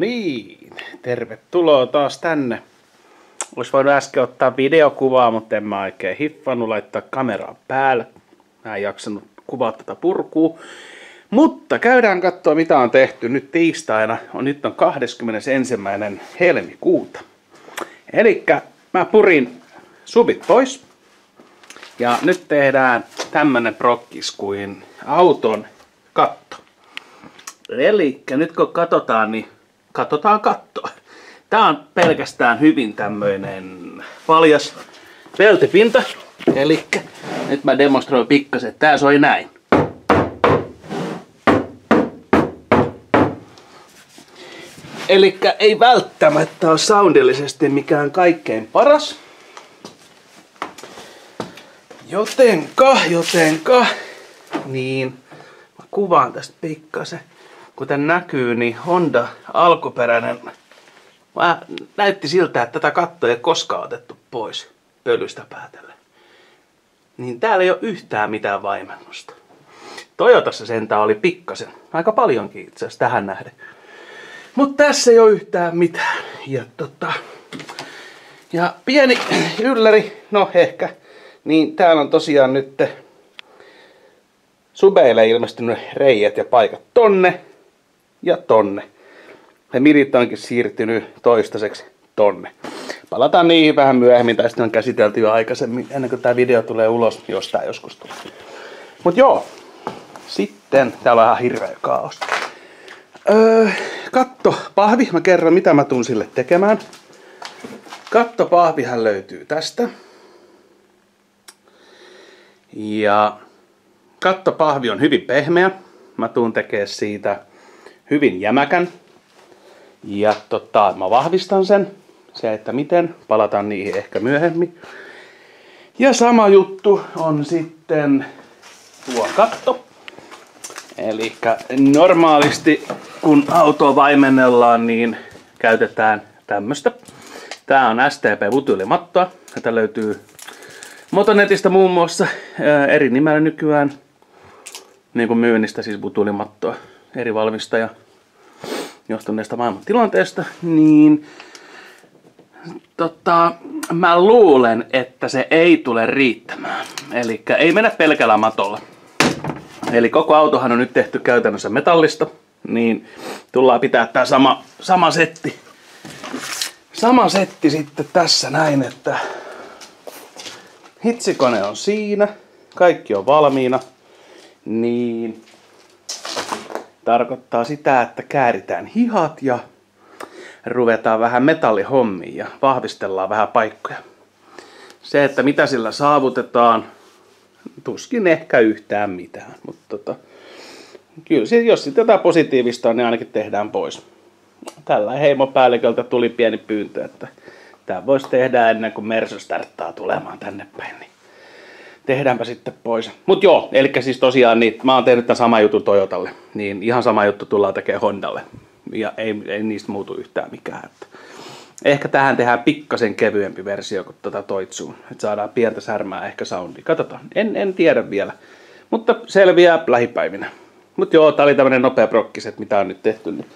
niin, tervetuloa taas tänne. Olisi voinut äsken ottaa videokuvaa, mutta en mä oikein hiffannut laittaa kameraa päälle. Mä en jaksanut kuvaa tätä purkua. Mutta käydään katsoa mitä on tehty nyt tiistaina. On, nyt on 21. helmikuuta. Eli mä purin subit pois. Ja nyt tehdään tämmönen prokkis kuin auton katto. Eli nyt kun katsotaan, niin katsotaan kattoa. Tää on pelkästään hyvin tämmöinen valjas peltipinta. Eli nyt mä demonstroin pikkasen, tää soi näin. Eli ei välttämättä ole soundillisesti mikään kaikkein paras. Jotenka, jotenka, niin mä kuvaan tästä pikkasen. Kuten näkyy, niin Honda alkuperäinen Mä näytti siltä, että tätä kattoa ei koskaan otettu pois pölystä päätellä. Niin täällä ei ole yhtään mitään vaimennusta. Toyotassa sentään oli pikkasen. Aika paljonkin itse asiassa tähän nähden. Mutta tässä ei ole yhtään mitään. Ja tota... Ja pieni ylläri, no ehkä. Niin täällä on tosiaan nyt subeille ilmestynyt reijät ja paikat tonne ja tonne. Ja mirit onkin siirtynyt toistaiseksi tonne. Palataan niihin vähän myöhemmin, tai sitten on käsitelty jo aikaisemmin, ennen kuin tämä video tulee ulos, jos tämä joskus tulee. Mut joo, sitten täällä on ihan hirveä kaos. Öö, katto, pahvi, mä kerron mitä mä tuun sille tekemään. Katto pahvihan löytyy tästä. Ja katto pahvi on hyvin pehmeä. Mä tuun tekemään siitä hyvin jämäkän. Ja tota, mä vahvistan sen. Se, että miten, palataan niihin ehkä myöhemmin. Ja sama juttu on sitten tuo katto. Eli normaalisti kun auto vaimennellaan, niin käytetään tämmöstä. Tää on STP Vutylimattoa. Tätä löytyy Motonetista muun muassa eri nimellä nykyään. Niin kuin myynnistä siis Vutylimattoa. Eri valmistaja johtuneesta maailman tilanteesta, niin tota, mä luulen, että se ei tule riittämään. Eli ei mennä pelkällä matolla. Eli koko autohan on nyt tehty käytännössä metallista, niin tullaan pitää tää sama, sama setti. Sama setti sitten tässä näin, että hitsikone on siinä, kaikki on valmiina, niin tarkoittaa sitä, että kääritään hihat ja ruvetaan vähän metallihommiin ja vahvistellaan vähän paikkoja. Se, että mitä sillä saavutetaan, tuskin ehkä yhtään mitään, mutta tota, kyllä jos sitten jotain positiivista on, niin ainakin tehdään pois. Tällä heimopäälliköltä tuli pieni pyyntö, että tämä voisi tehdä ennen kuin Mersu starttaa tulemaan tänne päin. Niin tehdäänpä sitten pois. Mut joo, eli siis tosiaan niin, mä oon tehnyt tämän sama jutun Toyotalle, niin ihan sama juttu tullaan tekemään Hondalle. Ja ei, ei niistä muutu yhtään mikään. Että ehkä tähän tehdään pikkasen kevyempi versio kuin tuota Toitsuun. Että saadaan pientä särmää ehkä soundi. Katsotaan, en, en tiedä vielä. Mutta selviää lähipäivinä. Mutta joo, tää oli tämmönen nopea prokkis, että mitä on nyt tehty. Niin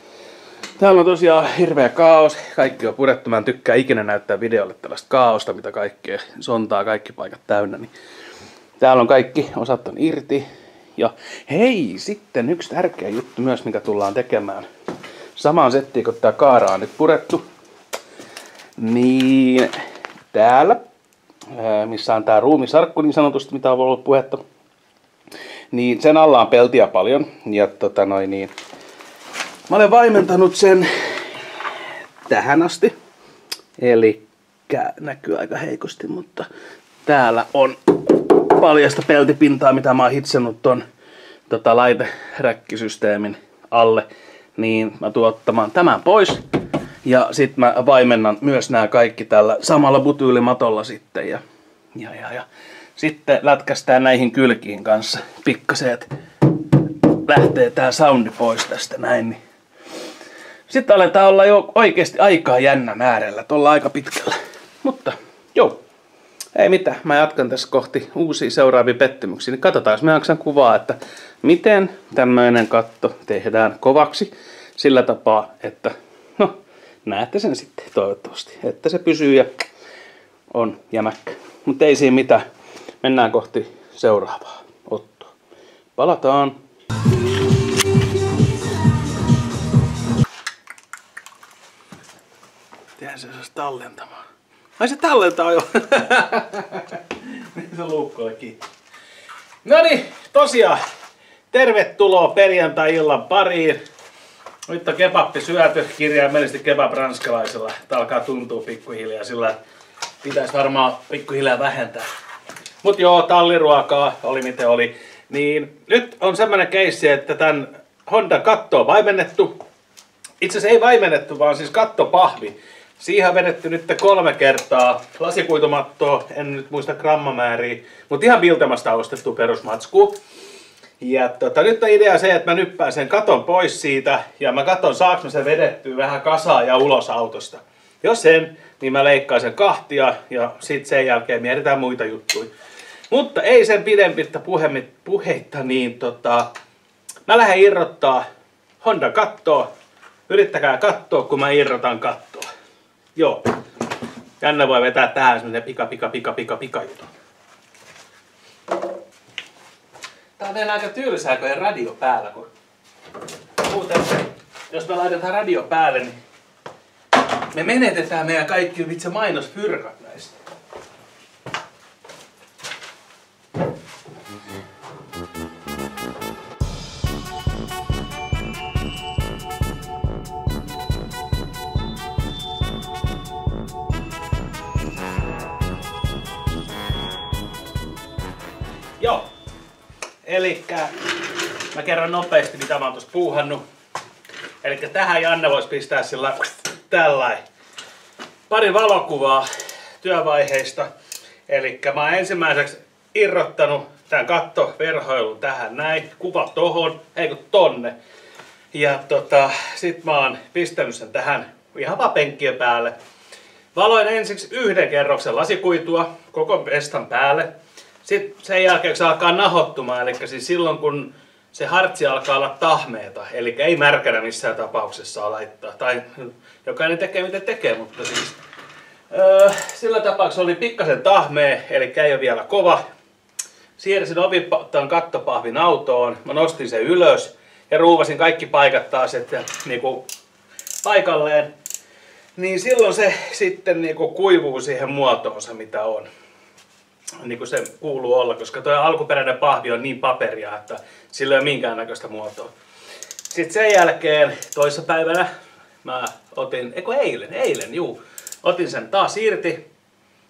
Täällä on tosiaan hirveä kaos. Kaikki on purettu. Mä en tykkää ikinä näyttää videolle tällaista kaaosta, mitä kaikkea sontaa kaikki paikat täynnä. Niin Täällä on kaikki osat on irti. Ja hei, sitten yksi tärkeä juttu myös, mikä tullaan tekemään. Samaan settiin, kun tää kaara on nyt purettu. Niin täällä, missä on tää ruumisarkku niin sanotusti, mitä on ollut puhetta. Niin sen alla on peltiä paljon. Ja tota noin niin. Mä olen vaimentanut sen tähän asti. Eli näkyy aika heikosti, mutta täällä on paljasta peltipintaa, mitä mä oon hitsannut ton tota, laiteräkkisysteemin alle, niin mä tuon ottamaan tämän pois. Ja sitten mä vaimennan myös nämä kaikki tällä samalla butyylimatolla sitten. Ja, ja, ja, ja. Sitten lätkästään näihin kylkiin kanssa pikkasen, että lähtee tää soundi pois tästä näin. Niin. Sitten aletaan olla jo oikeasti aikaa jännä äärellä, tuolla aika pitkällä. Mutta joo, ei mitään, mä jatkan tässä kohti uusia seuraavia pettymyksiä. Niin katsotaan, jos mä jaksan kuvaa, että miten tämmöinen katto tehdään kovaksi sillä tapaa, että no näette sen sitten toivottavasti, että se pysyy ja on jämäkkä. Mutta ei siinä mitään. Mennään kohti seuraavaa ottoa. Palataan. Tiedän se saisi tallentamaan. Ai se tallentaa jo. se kiinni. No niin, tosiaan. Tervetuloa perjantai-illan pariin. Nyt on kebappi syöty kirjaimellisesti kebab ranskalaisella. Tämä alkaa tuntua pikkuhiljaa sillä pitäisi varmaan pikkuhiljaa vähentää. Mut joo, talliruokaa oli miten oli. Niin nyt on semmonen keissi, että tämän Honda katto on vaimennettu. Itse asiassa ei vaimennettu, vaan siis kattopahvi. Siihen on vedetty nyt kolme kertaa lasikuitumattoa, en nyt muista grammamääriä, mutta ihan Biltemasta ostettu perusmatsku. Ja tota, nyt on idea se, että mä nyppään sen katon pois siitä ja mä katon saaks mä sen vedettyä vähän kasaan ja ulos autosta. Jos sen, niin mä leikkaan sen kahtia ja sitten sen jälkeen mietitään muita juttuja. Mutta ei sen pidempittä puhe, puheitta, niin tota, mä lähden irrottaa Honda kattoa. Yrittäkää katsoa, kun mä irrotan kattoa. Joo. Janne voi vetää tähän semmonen pika, pika, pika, pika, pika jutun. Tää on aika tylsää, kun ei radio päällä. Kun... Muuten, jos me laitetaan radio päälle, niin me menetetään meidän kaikki vitsi mainosfyrkat Eli mä kerron nopeasti, mitä mä oon tuossa puuhannut. Eli tähän Janne voisi pistää sillä tällainen pari valokuvaa työvaiheista. Eli mä oon ensimmäiseksi irrottanut tämän kattoverhoilun tähän näin, kuva tohon, eikö tonne. Ja tota, sit mä oon pistänyt sen tähän ihan vaan penkkien päälle. Valoin ensiksi yhden kerroksen lasikuitua koko vestan päälle. Sitten sen jälkeen se alkaa nahottumaan, eli siis silloin kun se hartsi alkaa olla tahmeeta, eli ei märkänä missään tapauksessa laittaa. Tai jokainen tekee miten tekee, mutta siis öö, sillä tapauksessa oli pikkasen tahmee, eli ei ole vielä kova. Siirsin ovipattaan kattopahvin autoon, mä nostin sen ylös ja ruuvasin kaikki paikat taas että, niinku, paikalleen. Niin silloin se sitten niinku kuivuu siihen muotoonsa mitä on niin kuin se kuuluu olla, koska tuo alkuperäinen pahvi on niin paperia, että sillä ei ole minkäännäköistä muotoa. Sitten sen jälkeen toissapäivänä mä otin, eikö eilen, eilen, juu, otin sen taas irti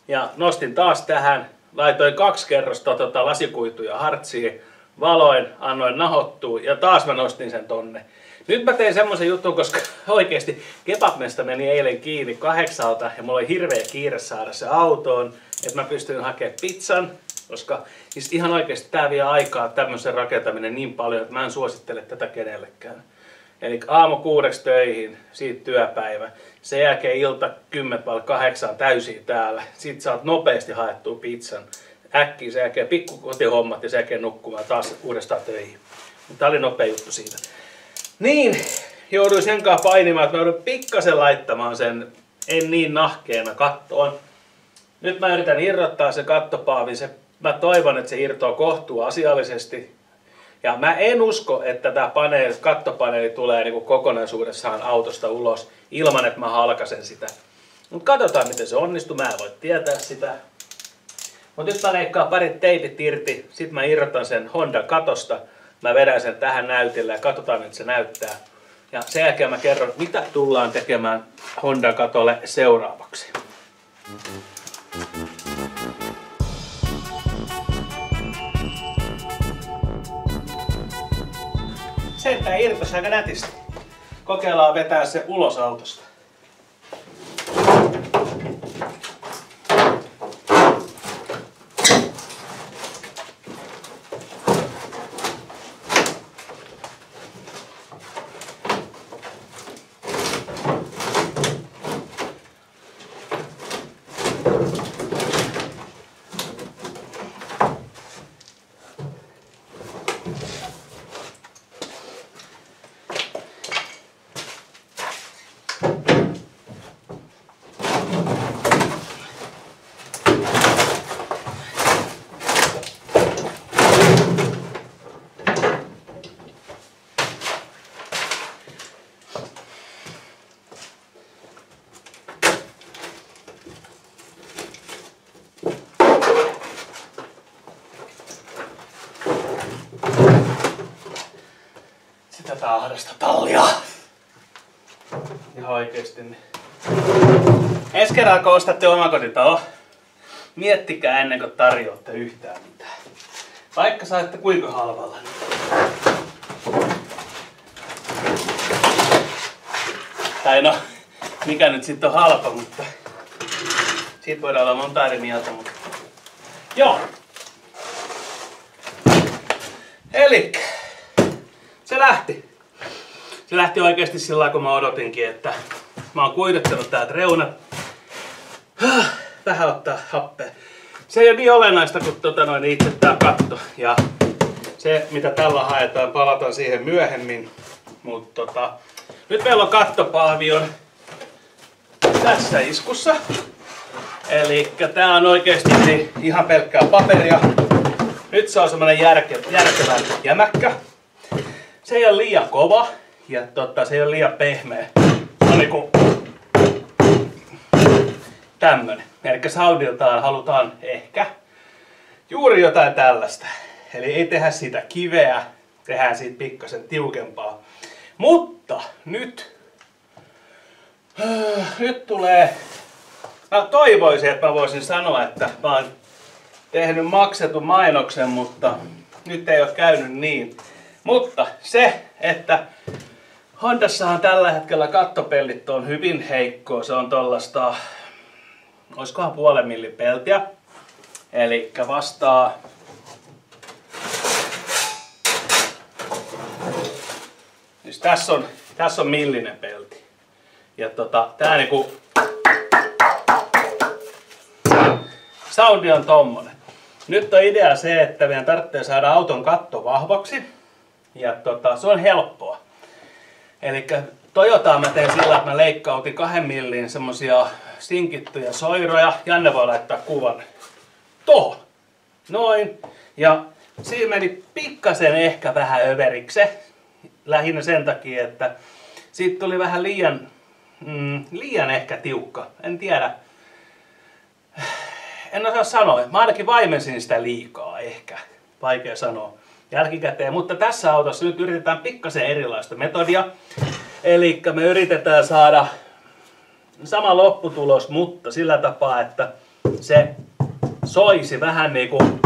ja nostin taas tähän, laitoin kaksi kerrosta tota lasikuituja hartsiin, valoin, annoin nahottua ja taas mä nostin sen tonne. Nyt mä tein semmoisen jutun, koska oikeasti kebabmesta meni eilen kiinni kahdeksalta ja mulla oli hirveä kiire saada se autoon, että mä pystyin hakemaan pizzan, koska siis ihan oikeasti tää vie aikaa tämmöisen rakentaminen niin paljon, että mä en suosittele tätä kenellekään. Eli aamu kuudeksi töihin, siitä työpäivä. Sen jälkeen ilta 10 8 täysin täällä. Sitten saat nopeasti haettua pizzan. Äkkiä sen jälkeen pikkukotihommat ja sen jälkeen nukkumaan taas uudestaan töihin. Tämä oli nopea juttu siitä. Niin, jouduin sen kanssa painimaan, että mä joudun pikkasen laittamaan sen en niin nahkeena kattoon. Nyt mä yritän irrottaa se kattopaavi. Se, mä toivon, että se irtoaa kohtuu asiallisesti. Ja mä en usko, että tämä paneeli, kattopaneeli tulee niin kuin kokonaisuudessaan autosta ulos ilman, että mä halkasen sitä. Mutta katsotaan, miten se onnistuu. Mä en voi tietää sitä. Mutta nyt mä leikkaan parit teipit irti. Sitten mä irrotan sen Honda katosta. Mä vedän sen tähän näytille ja katsotaan, että se näyttää. Ja sen jälkeen mä kerron, mitä tullaan tekemään Honda katolle seuraavaksi. Sentään irtosi aika nätisti. Kokeillaan vetää se ulos autosta. Tää ahdasta tallia. Ihan oikeesti. Niin. Ensi kerralla kun ostatte omakotitalo, miettikää ennen kuin tarjoatte yhtään mitään. Vaikka saatte kuinka halvalla. Niin. Tai no, mikä nyt sitten on halpa, mutta siitä voidaan olla monta eri mieltä. Mutta... Joo. Eli se lähti. Se lähti oikeasti sillä kun mä odotinkin, että mä oon kuitettanut täältä reunat. Vähän ottaa happea. Se ei ole niin olennaista kuin tota noin, itse tää katto. Ja se mitä tällä haetaan, palataan siihen myöhemmin. Mutta tota, nyt meillä on kattopahvion tässä iskussa. Eli tää on oikeasti niin ihan pelkkää paperia. Nyt se on semmonen järke, järkevän jämäkkä. Se ei ole liian kova ja tota, se ei ole liian pehmeä. Se on niinku tämmönen. Eli saudiltaan halutaan ehkä juuri jotain tällaista. Eli ei tehdä siitä kiveä, tehdään siitä pikkasen tiukempaa. Mutta nyt, nyt tulee, mä toivoisin, että mä voisin sanoa, että mä oon tehnyt maksetun mainoksen, mutta nyt ei ole käynyt niin. Mutta se, että Hondassahan tällä hetkellä kattopellit on hyvin heikkoa. Se on tollasta, olisikohan puolen millin peltiä. Eli vastaa Siis tässä on, tässä on millinen pelti. Ja tota, tää niinku... Soundi on tommonen. Nyt on idea se, että meidän tarvitsee saada auton katto vahvaksi. Ja tota, se on helppoa. Eli Toyotaa mä teen sillä, että mä leikkautin kahden milliin semmosia sinkittyjä soiroja. Janne voi laittaa kuvan tohon. Noin. Ja siinä meni pikkasen ehkä vähän överikse. Lähinnä sen takia, että siitä tuli vähän liian, mm, liian ehkä tiukka. En tiedä. En osaa sanoa. Mä ainakin vaimensin sitä liikaa ehkä. Vaikea sanoa jälkikäteen. Mutta tässä autossa nyt yritetään pikkasen erilaista metodia. Eli me yritetään saada sama lopputulos, mutta sillä tapaa, että se soisi vähän niin kuin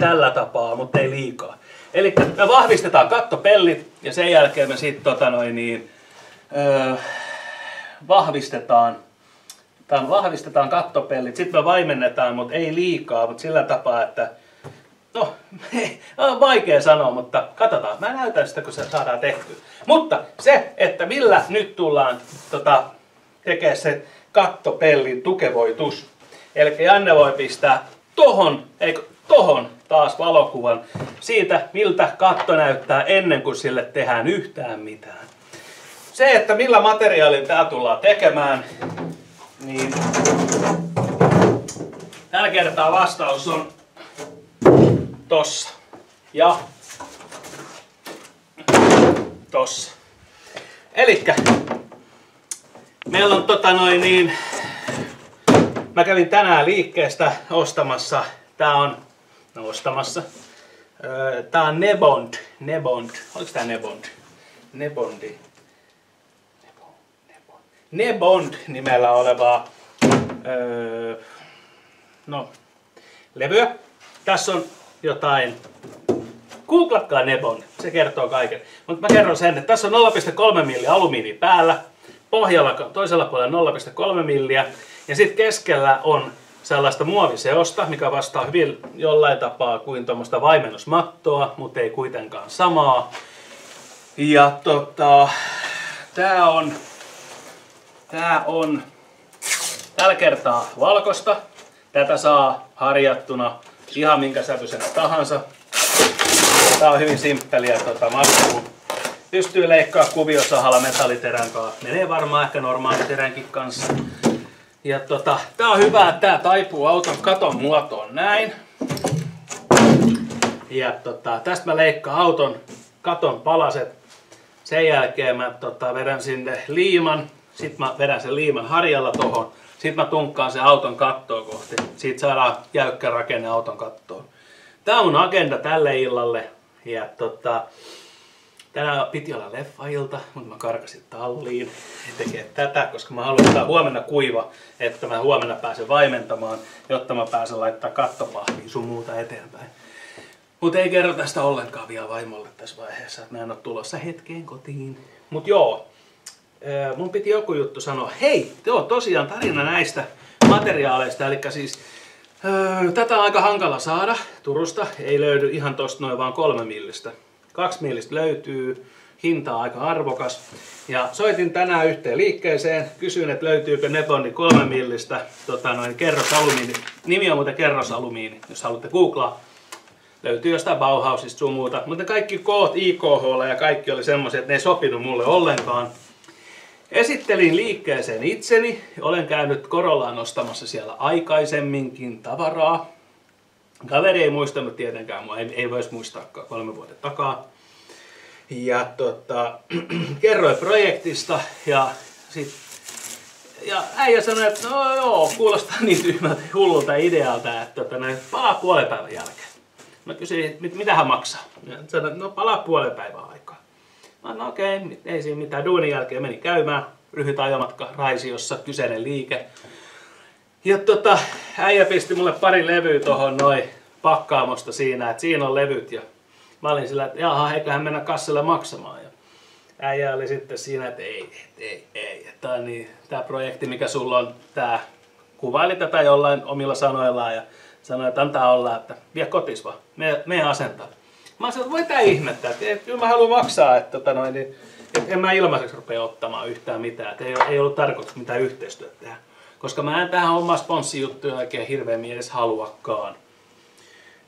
tällä tapaa, mutta ei liikaa. Eli me vahvistetaan kattopellit ja sen jälkeen me sitten tota niin, öö, vahvistetaan, tai vahvistetaan kattopellit. Sitten me vaimennetaan, mutta ei liikaa, mutta sillä tapaa, että No, on vaikea sanoa, mutta katsotaan. Mä näytän sitä, kun se saadaan tehtyä. Mutta se, että millä nyt tullaan tota, tekemään se kattopellin tukevoitus. Eli Janne voi pistää tohon, eikö, tohon taas valokuvan siitä, miltä katto näyttää ennen kuin sille tehdään yhtään mitään. Se, että millä materiaalilla tämä tullaan tekemään, niin tällä kertaa vastaus on tossa ja tossa. Elikkä meillä on tota noin niin, mä kävin tänään liikkeestä ostamassa, tää on, no ostamassa, tää on Nebond, Nebond, oliko tää Nebond? Nebondi. Nebond nimellä olevaa, öö, no, levyä. Tässä on jotain. Googlatkaa Nebon, se kertoo kaiken. Mutta mä kerron sen, että tässä on 0,3 milli alumiini päällä, pohjalla toisella puolella 0,3 milliä ja sitten keskellä on sellaista muoviseosta, mikä vastaa hyvin jollain tapaa kuin tuommoista vaimennusmattoa, mutta ei kuitenkaan samaa. Ja tota, tää on, tää on tällä kertaa valkosta. Tätä saa harjattuna ihan minkä sävyisen tahansa. Tää on hyvin simppeliä tota, matkuu. Pystyy leikkaa kuviosahalla metalliterän kanssa. Menee varmaan ehkä normaaliteränkin kanssa. Ja tota, tää on hyvä, että tää taipuu auton katon muotoon näin. Ja tota, tästä mä leikkaan auton katon palaset. Sen jälkeen mä tota, vedän sinne liiman. Sitten mä vedän sen liiman harjalla tohon. Sitten mä tunkkaan sen auton kattoa kohti. Siitä saadaan jäykkä rakenne auton kattoon. Tämä on agenda tälle illalle. Ja tota, Tänään piti olla leffailta, mutta mä karkasin talliin tekee tätä, koska mä haluan ottaa huomenna kuiva, että mä huomenna pääsen vaimentamaan, jotta mä pääsen laittaa kattopahviin sun muuta eteenpäin. Mutta ei kerro tästä ollenkaan vielä vaimolle tässä vaiheessa, että mä en ole tulossa hetkeen kotiin. Mut joo, mun piti joku juttu sanoa. Hei, joo, tosiaan tarina näistä materiaaleista, eli siis Tätä on aika hankala saada Turusta. Ei löydy ihan tosta noin vaan kolme millistä. Kaksi millistä löytyy. Hinta on aika arvokas. Ja soitin tänään yhteen liikkeeseen. Kysyin, että löytyykö Nebondi kolme millistä tota noin, kerrosalumiini. Nimi on muuten kerrosalumiini, jos haluatte googlaa. Löytyy jostain Bauhausista sun muuta. Mutta kaikki koot IKH ja kaikki oli semmoisia, että ne ei sopinut mulle ollenkaan. Esittelin liikkeeseen itseni. Olen käynyt Korollaan ostamassa siellä aikaisemminkin tavaraa. Kaveri ei muistanut tietenkään mua, ei, ei voisi muistaa kolme vuotta takaa. Ja tota, kerroin projektista ja sit ja äijä sanoi, että no joo, kuulostaa niin tyhmältä hullulta idealta, että tota, näin, palaa puolen päivän jälkeen. Mä kysyin, mit, mitä hän maksaa? Ja sanoin, no palaa puolen päivän aikaa. Mä no okei, okay, ei siinä mitään. Duunin jälkeen meni käymään. Lyhyt ajomatka Raisiossa, kyseinen liike. Ja tota, äijä pisti mulle pari levyä tohon noin pakkaamosta siinä, että siinä on levyt. Ja mä olin sillä, että jaha, eiköhän mennä kassalle maksamaan. Ja äijä oli sitten siinä, että ei, ei, ei. Tämä, niin, tämä projekti, mikä sulla on, tämä kuvaili tätä jollain omilla sanoillaan ja sanoi, että antaa olla, että vie kotis vaan, me, me asentaa. Mä sanoin, että voi tää ihmettä, että, kyllä mä haluan maksaa, että, tota noin, niin, että en mä ilmaiseksi rupea ottamaan yhtään mitään. Että ei, ei ollut tarkoitus mitään yhteistyötä tehdä. Koska mä en tähän omaa sponssijuttuja oikein hirveämmin edes haluakaan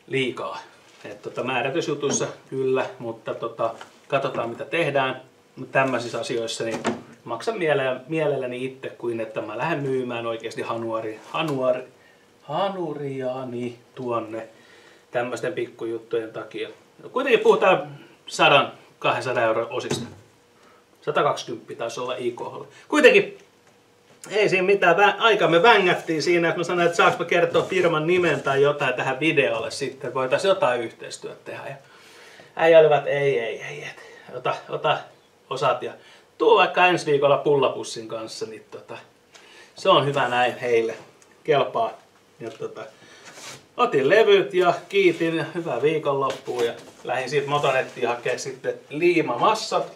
liikaa. Et tota, määrätysjutuissa kyllä, mutta tota, katsotaan mitä tehdään. Tämmöisissä asioissa niin maksan mielelläni itse kuin että mä lähden myymään oikeasti hanuari, hanuari, hanuriaani tuonne tämmöisten pikkujuttujen takia. No, kuitenkin puhutaan 100-200 euro osista. 120 taisi olla IKH. Kuitenkin ei siinä mitään. Aikamme vängättiin siinä, että mä sanoin, että saanko kertoa firman nimen tai jotain tähän videolle sitten. Voitaisiin jotain yhteistyötä tehdä. Ja äijä olivat, ei, ei, ei, et. ota, ota osat ja tuu vaikka ensi viikolla pullapussin kanssa, niin tota, se on hyvä näin heille. Kelpaa. Ja tota, otin levyt ja kiitin hyvää viikonloppua ja lähdin siitä motonettiin hakemaan sitten liimamassat.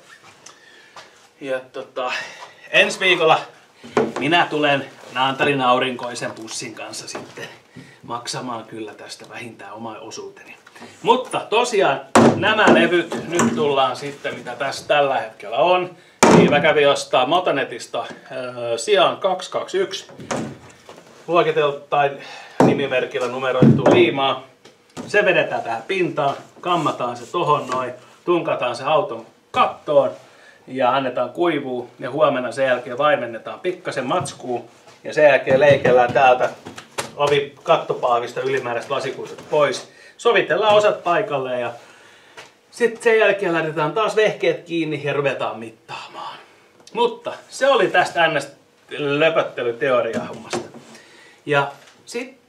Ja tota, ensi viikolla minä tulen Naantalin aurinkoisen pussin kanssa sitten maksamaan kyllä tästä vähintään oma osuuteni. Mutta tosiaan nämä levyt nyt tullaan sitten, mitä tässä tällä hetkellä on. Niin mä kävin ostaa Motonetista äh, sijaan 221 luokiteltu tai nimimerkillä numeroitu liimaa. Se vedetään tähän pintaan, kammataan se tohon noin, tunkataan se auton kattoon ja annetaan kuivuu ja huomenna sen jälkeen vaimennetaan pikkasen matskuu ja sen jälkeen leikellään täältä ovi kattopaavista ylimääräiset lasikuiset pois. Sovitellaan osat paikalle ja sitten sen jälkeen laitetaan taas vehkeet kiinni ja ruvetaan mittaamaan. Mutta se oli tästä ns. löpöttelyteoria hommasta. Ja sitten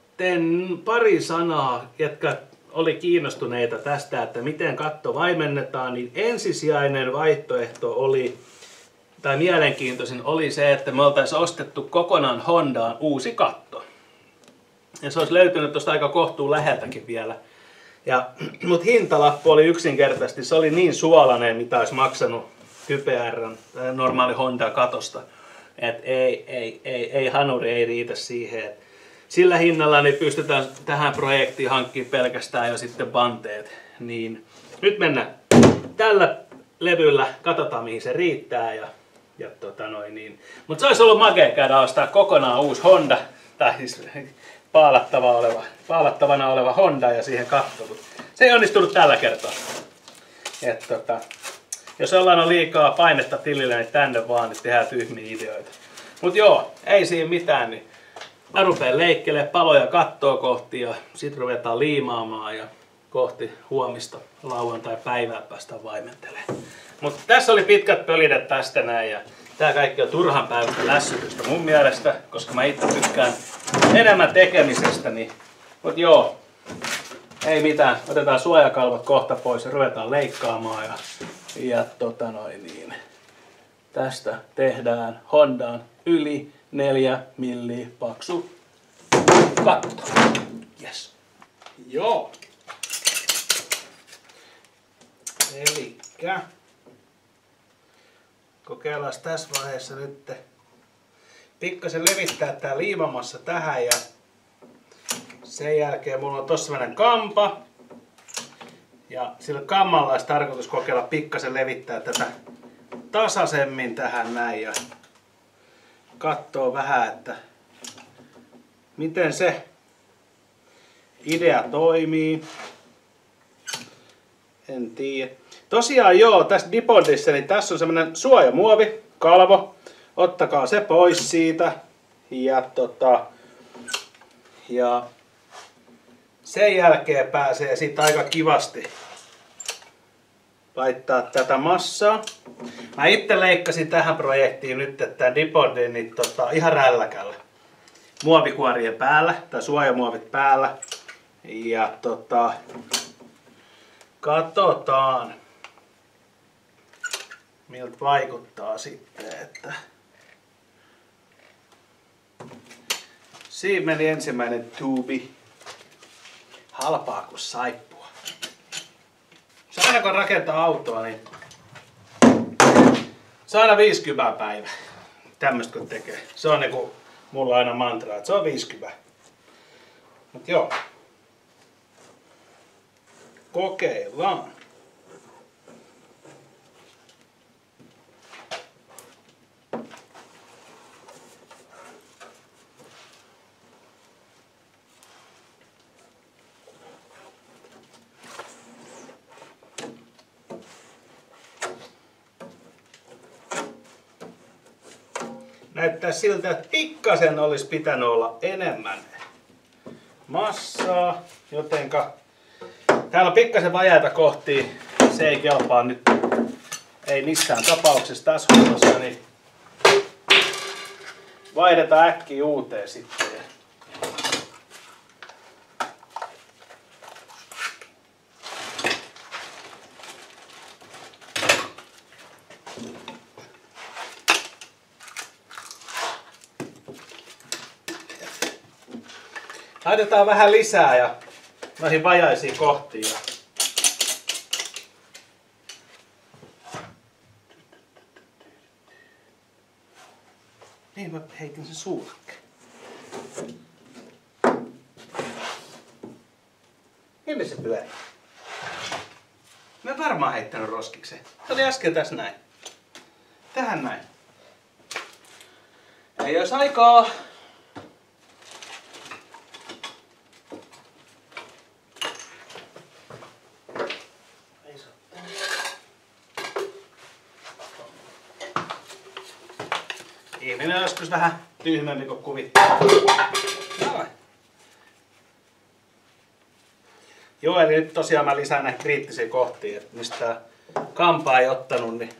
pari sanaa, jotka oli kiinnostuneita tästä, että miten katto vaimennetaan, niin ensisijainen vaihtoehto oli, tai mielenkiintoisin oli se, että me oltaisiin ostettu kokonaan Hondaan uusi katto. Ja se olisi löytynyt tuosta aika kohtuun läheltäkin vielä. Ja, mutta hintalappu oli yksinkertaisesti, se oli niin suolainen, mitä olisi maksanut QPR, normaali Honda katosta. Että ei, ei, ei, ei, hanuri ei riitä siihen. Sillä hinnalla niin pystytään tähän projektiin hankkimaan pelkästään jo sitten vanteet. Niin nyt mennään tällä levyllä, katsotaan mihin se riittää. Ja, ja tota noin, niin. Mutta se olisi ollut makea käydä ostaa kokonaan uusi Honda, tai siis paalattava oleva, paalattavana oleva Honda ja siihen katto. Se ei onnistunut tällä kertaa. Et, tota, jos ollaan on liikaa painetta tilille, niin tänne vaan, niin tehdään tyhmiä ideoita. Mut joo, ei siinä mitään, niin mä rupean leikkelemään paloja kattoa kohti ja sit ruvetaan liimaamaan ja kohti huomista lauantai päivää päästä vaimentelee. Mutta tässä oli pitkät pölidet tästä näin ja tää kaikki on turhan päivästä lässytystä mun mielestä, koska mä itse tykkään enemmän tekemisestä. Niin. Mut joo, ei mitään. Otetaan suojakalvot kohta pois ja ruvetaan leikkaamaan ja Ja tota noin niin. Tästä tehdään Hondaan yli 4 milli paksu katto. Yes. Joo. Elikkä kokeillaan tässä vaiheessa nyt pikkasen levittää tää liimamassa tähän ja sen jälkeen mulla on tossa sellainen kampa. Ja sillä kammalla olisi tarkoitus kokeilla pikkasen levittää tätä tasaisemmin tähän näin ja katsoo vähän, että miten se idea toimii. En tiedä. Tosiaan joo, tässä Dipondissa, niin tässä on semmonen suojamuovi, kalvo. Ottakaa se pois siitä. Ja tota, ja sen jälkeen pääsee sitten aika kivasti laittaa tätä massaa. Mä itse leikkasin tähän projektiin nyt että Dipondin niin tota, ihan rälläkällä. Muovikuorien päällä tai suojamuovit päällä. Ja tota, katsotaan miltä vaikuttaa sitten, että siinä meni ensimmäinen tuubi halpaa kuin saippua. Se aina kun rakentaa autoa, niin se on aina 50 päivä. Tämmöistä kun tekee. Se on niinku mulla aina mantra, että se on 50. Mut joo. Kokeillaan. Näyttää siltä, että pikkasen olisi pitänyt olla enemmän massaa, jotenka täällä on pikkasen vajaita kohtia, se ei kelpaa nyt, ei missään tapauksessa tässä huollossa, niin vaihdetaan äkkiä uuteen sitten. Laitetaan vähän lisää ja noihin vajaisiin kohtiin. Niin mä heitin sen suulakkeen. Minne se pyörii? Mä varmaan heittänyt roskikseen. Se oli äsken tässä näin. Tähän näin. Ei jos aikaa. Ihminen on joskus vähän tyhmempi kuin kuvittaa. Joo, eli nyt tosiaan mä lisään näitä kriittisiä kohtia, että mistä kampaa ei ottanut, niin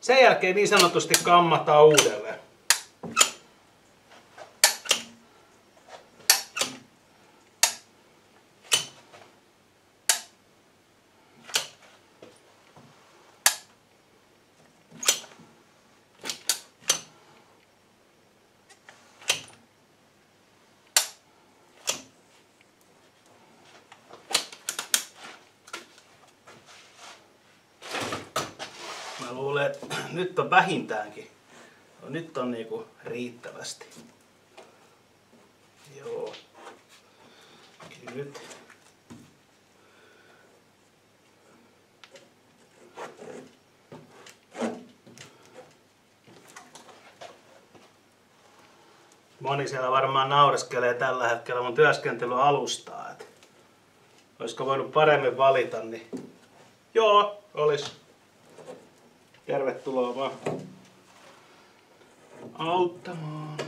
sen jälkeen niin sanotusti kammataan uudelleen. Luulen, että nyt on vähintäänkin. No, nyt on niinku riittävästi. Joo. Nyt. Moni siellä varmaan naureskelee tällä hetkellä mun työskentelyalustaa. Et olisiko voinut paremmin valita, niin joo, olisi. Tervetuloa vaan auttamaan.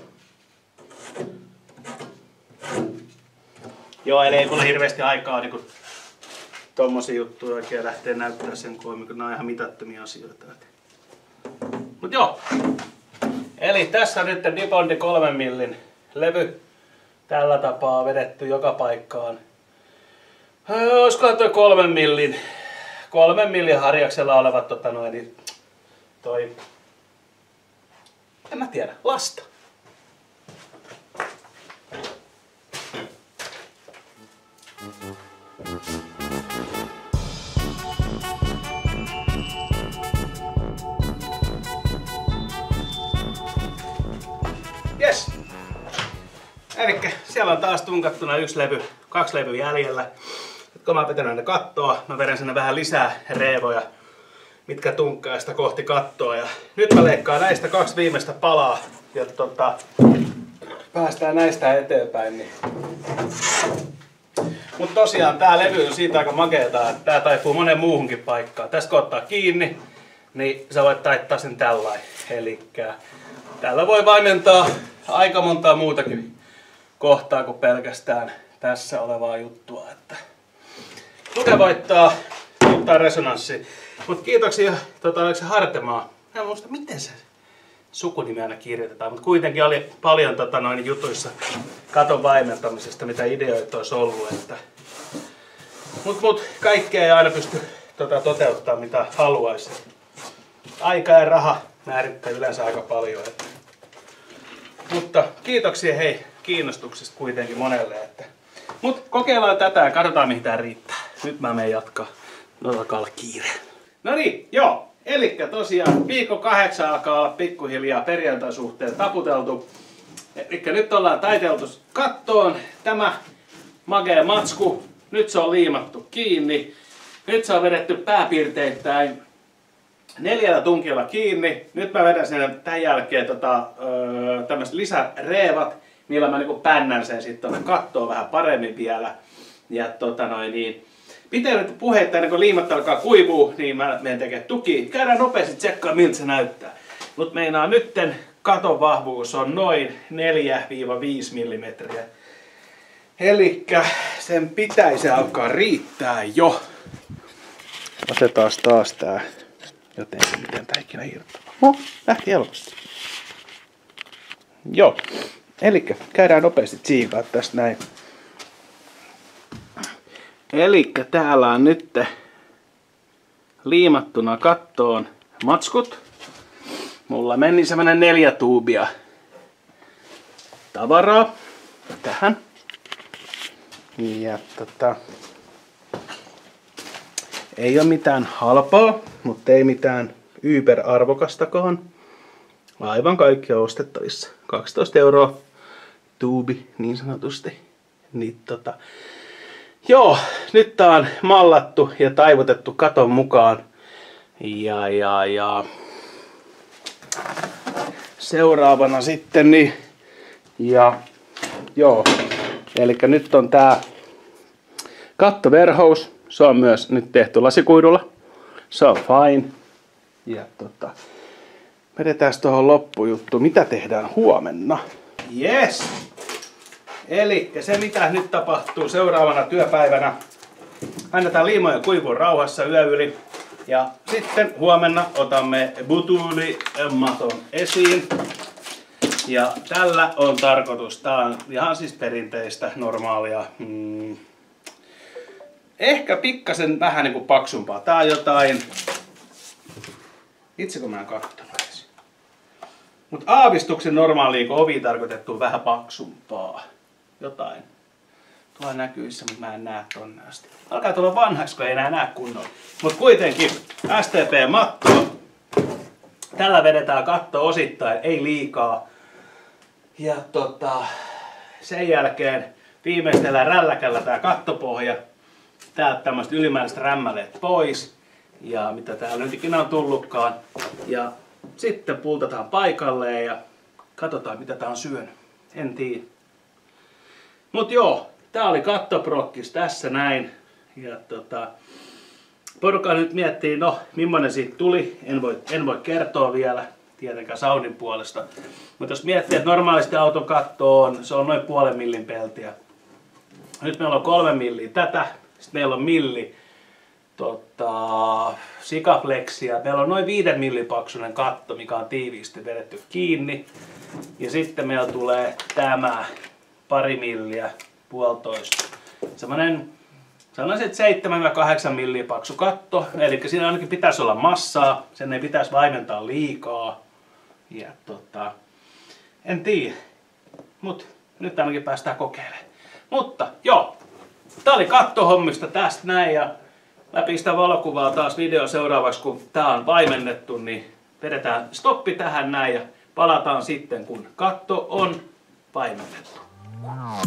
Joo, eli ei mulla hirveästi aikaa niin tommosia juttuja oikein lähteä näyttää sen koommin, kun nämä on ihan mitattomia asioita. Mut joo. Eli tässä on nyt Dibondi 3 millin levy tällä tapaa vedetty joka paikkaan. Öö, olisikohan toi kolmen millin, kolmen millin harjaksella olevat tota noin, niin toi, en mä tiedä, lasta. Yes. Eli siellä on taas tunkattuna yksi levy, kaksi levyä jäljellä. Nyt kun mä vetän ne kattoa, mä vedän sinne vähän lisää reevoja, mitkä tunkkaa sitä kohti kattoa. Ja nyt mä leikkaan näistä kaksi viimeistä palaa, ja tota, päästään näistä eteenpäin. Niin. Mutta tosiaan tää levy on siitä aika makeeta, että tää taipuu monen muuhunkin paikkaan. Tässä kun ottaa kiinni, niin sä voit taittaa sen tällain. Eli täällä voi vaimentaa aika montaa muutakin kohtaa kuin pelkästään tässä olevaa juttua. Että Tuke voittaa, ottaa resonanssi. Mutta kiitoksia, tota, oliko se Hartemaa? Mä en muista, miten se sukunimi aina kirjoitetaan, mutta kuitenkin oli paljon tota, noin jutuissa katon vaimentamisesta, mitä ideoita olisi ollut. Että... Mutta mut, kaikkea ei aina pysty tota, toteuttaa mitä haluaisi. Aika ja raha määrittää yleensä aika paljon. Että... Mutta kiitoksia hei kiinnostuksesta kuitenkin monelle. Että... Mut kokeillaan tätä ja katsotaan mihin tää riittää. Nyt mä menen jatkaa. No alkaa olla kiire. No niin, joo. Eli tosiaan viikko kahdeksan alkaa olla pikkuhiljaa perjantai suhteen taputeltu. Eli nyt ollaan taiteltu kattoon tämä magea matsku. Nyt se on liimattu kiinni. Nyt se on vedetty pääpiirteittäin neljällä tunkilla kiinni. Nyt mä vedän sinne tämän jälkeen tota, tämmöiset lisäreevat, millä mä niinku pännän sen sitten kattoon vähän paremmin vielä. Ja tota noin niin, pitemmittä puheita ennen kuin liimat alkaa kuivua, niin mä menen tekemään tuki. Käydään nopeasti tsekkaa miltä se näyttää. Mut meinaa nytten katon vahvuus on noin 4-5 mm. Eli sen pitäisi alkaa riittää jo. Otetaan taas tää jotenkin, miten tää ikinä irtoaa. Oh, lähti helposti. Joo. Eli käydään nopeasti tsiikaa tästä näin. Eli täällä on nyt liimattuna kattoon matskut. Mulla meni semmonen neljä tuubia tavaraa tähän. Ja tota, ei ole mitään halpaa, mutta ei mitään yberarvokastakaan. Aivan kaikki on ostettavissa. 12 euroa tuubi niin sanotusti. Niin tota, Joo, nyt tää on mallattu ja taivutettu katon mukaan. Ja, ja, ja seuraavana sitten niin, ja joo, eli nyt on tää kattoverhous. Se on myös nyt tehty lasikuidulla. Se on fine. Ja tota, vedetään tuohon loppujuttu. Mitä tehdään huomenna? Yes! Eli se mitä nyt tapahtuu seuraavana työpäivänä, annetaan liimoja kuivua rauhassa yö yli. Ja sitten huomenna otamme butulimaton esiin. Ja tällä on tarkoitus, tää on ihan siis perinteistä, normaalia. Mm, ehkä pikkasen vähän niinku paksumpaa. Tää on jotain... Itse kun mä en kattonut Mutta aavistuksen normaaliin, ovi tarkoitettu vähän paksumpaa jotain tuolla näkyissä, mutta mä en näe tonne asti. Alkaa tulla vanhaksi, kun ei enää näe kunnolla. Mutta kuitenkin STP-matto. Tällä vedetään katto osittain, ei liikaa. Ja tota, sen jälkeen viimeistellään rälläkällä tää kattopohja. Täältä tämmöiset ylimääräiset rämmäleet pois. Ja mitä täällä nyt ikinä on tullutkaan. Ja sitten pultataan paikalleen ja katsotaan mitä tää on syönyt. En tiedä. Mut joo, tää oli kattoprokkis tässä näin. Ja tota, porukka nyt miettii, no millainen siitä tuli, en voi, en voi kertoa vielä tietenkään Saudin puolesta. Mutta jos miettii, että normaalisti auton katto on, se on noin puolen millin peltiä. Nyt meillä on kolme milliä tätä, sitten meillä on milli tota, sikaflexia. Meillä on noin viiden millin paksunen katto, mikä on tiiviisti vedetty kiinni. Ja sitten meillä tulee tämä pari milliä, puolitoista. Semmonen sanoisin, että 7-8 milliä paksu katto. Eli siinä ainakin pitäisi olla massaa, sen ei pitäisi vaimentaa liikaa. Ja tota, en tiedä. Mut nyt ainakin päästään kokeilemaan. Mutta joo, tää oli kattohommista tästä näin ja läpi sitä valokuvaa taas video seuraavaksi kun tää on vaimennettu, niin vedetään stoppi tähän näin ja palataan sitten kun katto on vaimennettu. Wow.